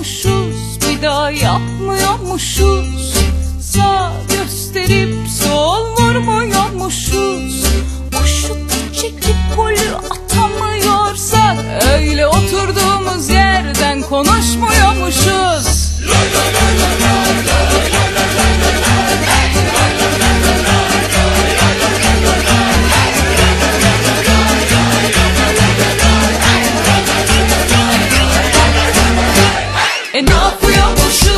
yapmıyormuşuz Bir daha yapmıyormuşuz. Sağ gösteri and all three of.